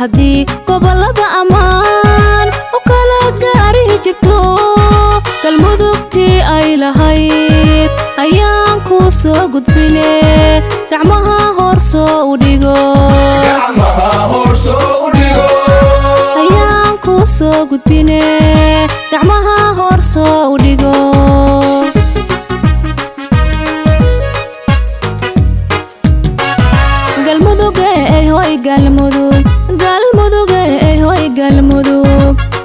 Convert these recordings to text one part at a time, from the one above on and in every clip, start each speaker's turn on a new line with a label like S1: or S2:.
S1: haddii gobollada ammaan u kala gaarihi jirto galmudugtii ay lahayd ayaan kuu soo gudbine gacmaha hoor soo u dhigo. Ayaan kuu soo gudbine gacmaha hoor soo u dhigo. Galmudug galmudugay hoy galmudug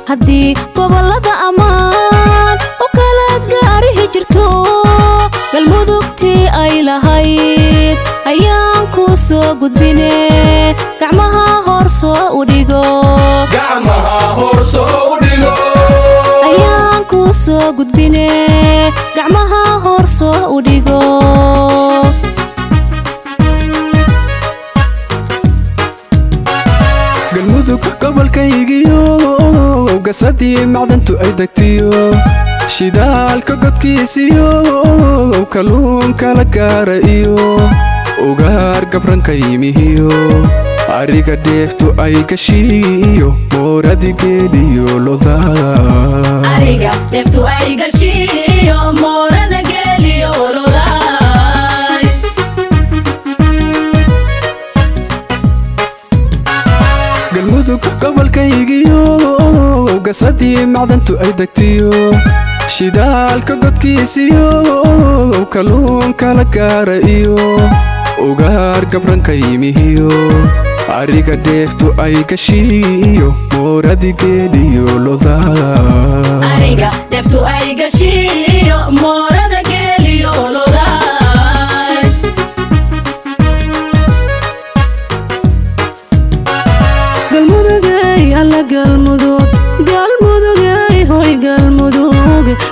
S1: haddii gobollada ammaan u kala gaarihi jirto galmudugtii ay lahayd ayaan kuu soo gudbine gacmaha hoor soo u dhigo ayaan kuu soo gudbine gacmaha hoor soo u dhigo
S2: gobolkaygiyo gasadii macdantu ay degtiyo. Shidaalka godkiisiyo kalluunka la gaara iyo ugaar gabranka yimihiyo ariga dheeftu ay gashiiyo mooradi geeliyo loda shidaalka godkiisiyo kalluunka la gaara iyo ugaar gabranka yimihiyo ariga dheeftu ay gashiiyo mooradi geeliyo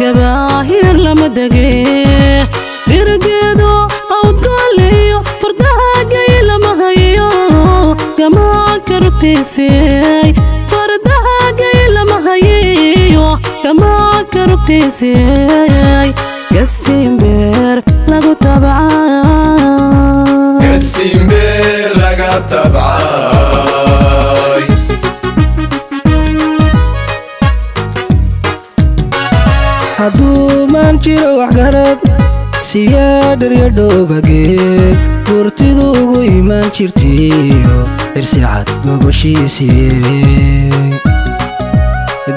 S3: gabaahir lama dege dhirgeedo awdgooleyo fardahagay lama hayo gamaanka rugtiisiyey fardahagay lama hayiyo gamaanka rugtiisiyey gasimbeer lagu tabcay
S2: siyaadharya dhoobagee gurtidu ugu imaan jirtiyo irsicad gogoshiisiye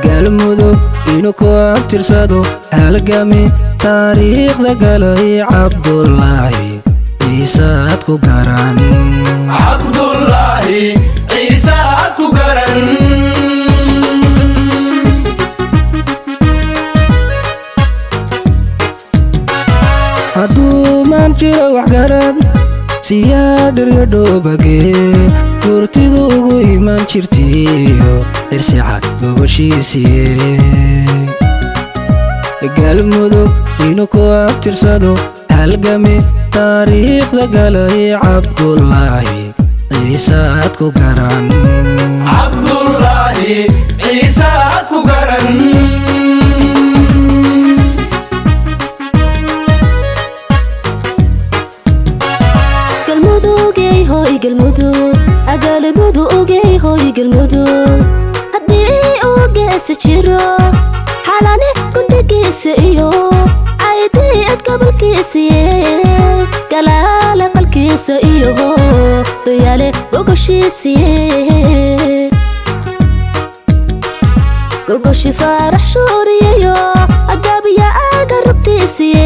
S2: galmudug inuu ku abtirsado halgami taariikhda galay cabdulaahi ciisaad ku garan siyaadharya dhoobagee gurtidu ugu imaan jirtiyo irsicad gogoshiisiye galmudug inuu ku abtirsado halgami taariikhda galay cabdulaahi ciisaad ku garan
S4: cabdulaahi ciisaad ku garan
S1: galmudugay hoy galmudug agalmudugay hoy galmudug haddii uu geesa jiro xalane gundhigiisa iyo caydiid gobolkiisiye galaale qalkiisa iyo doyaale gogoshiisiye gogoshi faarax shuuriyayo agaabiya aaga rugtiisiye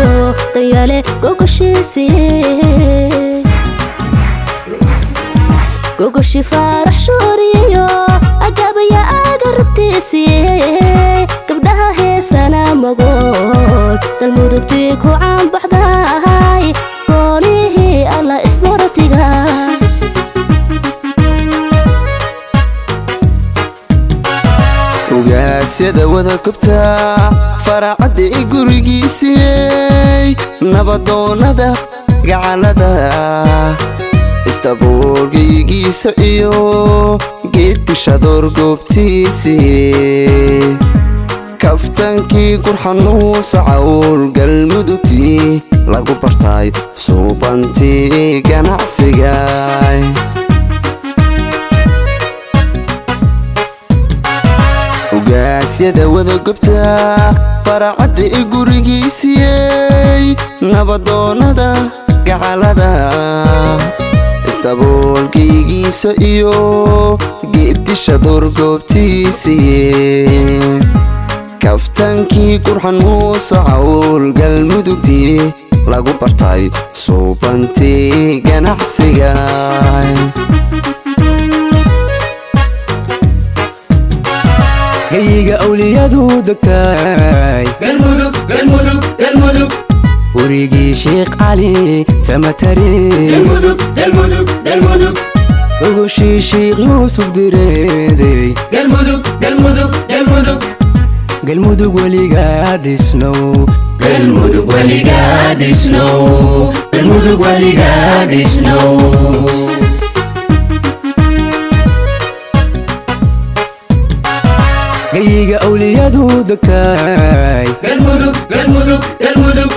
S1: danyale gogoshiisiye gogoshi faarax shuuriyo agabaya aga rugtiisiye gabdhaha heesana magool dalmudugtii ku caanbaxday goolihii alla isboratiga
S5: ogaasyada wada gobta faracadda i gurigiisiyey nabadoonnada gacalada istaboorgaygiisa iyo geedbishadoor goobtiisii kaftankii gurxanuusa cawl galmudugtii lagu bartay suubantii ganacsiga. Ogaasyada wada gobta faracadda i gurigiisiyey nabadoonnada gacalada. Istaboolkaygiisa iyo geebdishadoor goobtiisii kaftankii gurxan muuse cawl galmudugtii lagu bartay suubantii ganacsiga
S2: gayiga awliyadu degtay
S4: galmudug galmudug galmudug
S2: gurigii sheekh cali samatari
S4: galmudug galmudug galmudug
S2: ogoshii sheekh yuusuf direedey
S4: galmudug galmudug galmudug
S2: galmudug weligaa dhisnow
S4: galmudug weligaa dhisnow galmudug وليد ودكاي
S2: قلمدك قلمدك قلمدك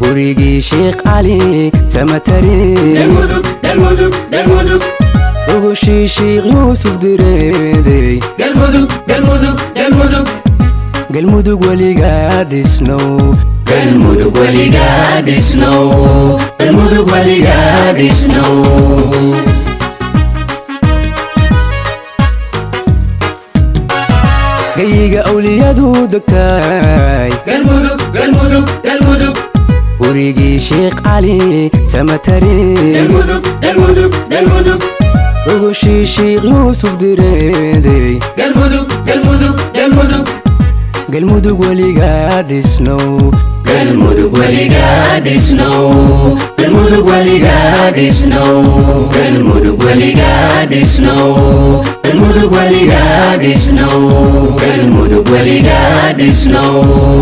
S4: وريقي شيق علي
S2: تمتري دلمدك دلمدك دلمدك
S4: وغشي شيخ يوسف
S2: دريدي. قلمدك قلمدك قلمدك
S4: قلمدك ولي قاعد
S2: سنو قلمدك ولي
S4: قاعد سنو قلمدك ولي قاعد سنو
S2: gayiga awliyadu degtay
S4: galmudug galmudug galmudug
S2: gurigii sheekh cali samatari
S4: galmudug galmudug galmudug
S2: ogoshii sheekh yuusuf direedey
S4: galmudug galmudug galmudug
S2: galmudug weligaa dhisnow
S4: El mud the wheelie got this snow, the mother no, the mother wheely got this snow, the mother walley got this snow, and what the wheelie got this snow.